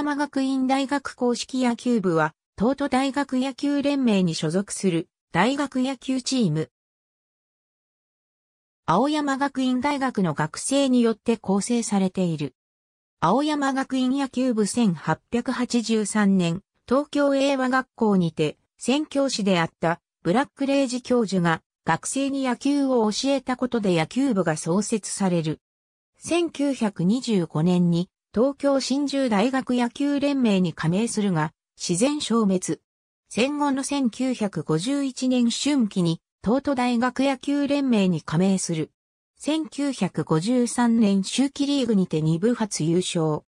山学院大学公式野球部は、東都大学野球連盟に所属する大学野球チーム。青山学院大学の学生によって構成されている。青山学院野球部1883年、東京英和学校にて、宣教師であったブラックレイジ教授が学生に野球を教えたことで野球部が創設される。1925年に東京新州大学野球連盟に加盟するが、自然消滅。戦後の1951年春季に東都大学野球連盟に加盟する。1953年秋季リーグにて2部初優勝。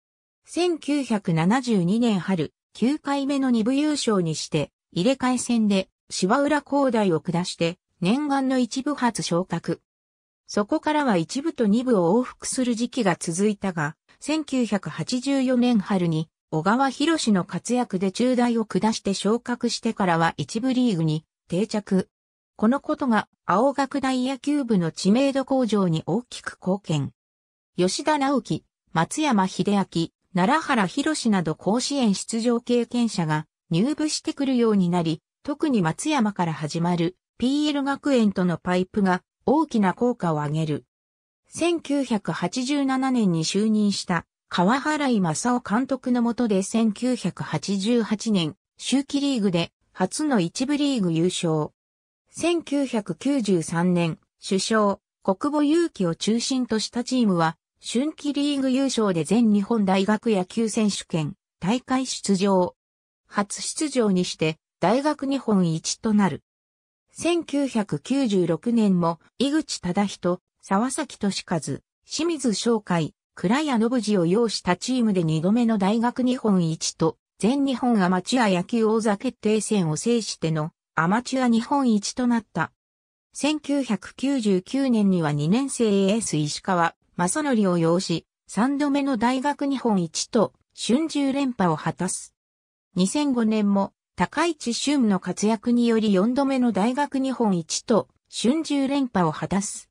1972年春、9回目の2部優勝にして、入れ替え戦で芝浦高台を下して念願の一部初昇格。そこからは一部と二部を往復する時期が続いたが、1984年春に小川博士の活躍で中大を下して昇格してからは一部リーグに定着。このことが青学大野球部の知名度向上に大きく貢献。吉田直樹、松山秀明、奈良原博士など甲子園出場経験者が入部してくるようになり、特に松山から始まる PL 学園とのパイプが大きな効果を上げる。1987年に就任した川原井正夫監督の下で1988年、秋季リーグで初の一部リーグ優勝。1993年、首相、国母勇気を中心としたチームは、春季リーグ優勝で全日本大学野球選手権、大会出場。初出場にして、大学日本一となる。1996年も、井口忠人、沢崎俊和、清水翔海、倉谷信次を擁したチームで2度目の大学日本一と、全日本アマチュア野球王座決定戦を制してのアマチュア日本一となった。1999年には2年生エース石川正則を擁し、3度目の大学日本一と春秋連覇を果たす。2005年も高市俊の活躍により4度目の大学日本一と春秋連覇を果たす。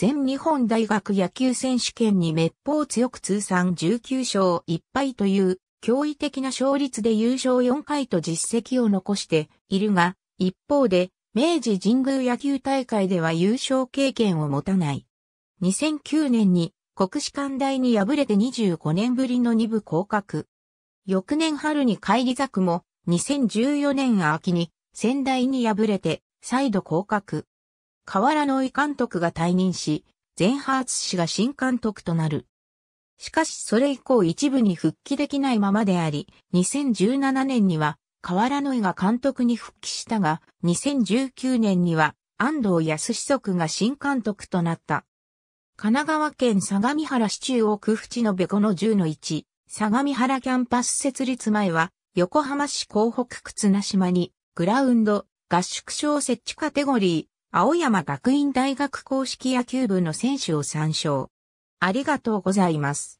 全日本大学野球選手権に滅法強く通算19勝1敗という驚異的な勝率で優勝4回と実績を残しているが、一方で、明治神宮野球大会では優勝経験を持たない。2009年に国士舘大に敗れて25年ぶりの2部降格。翌年春に帰り咲くも、2014年秋に仙台に敗れて再度降格。河原野井監督が退任し、全ハーツ氏が新監督となる。しかしそれ以降一部に復帰できないままであり、2017年には河原野井が監督に復帰したが、2019年には安藤康則が新監督となった。神奈川県相模原市中央区淵のべこの10の1、相模原キャンパス設立前は、横浜市港北区綱島に、グラウンド、合宿小設置カテゴリー、青山学院大学公式野球部の選手を参照。ありがとうございます。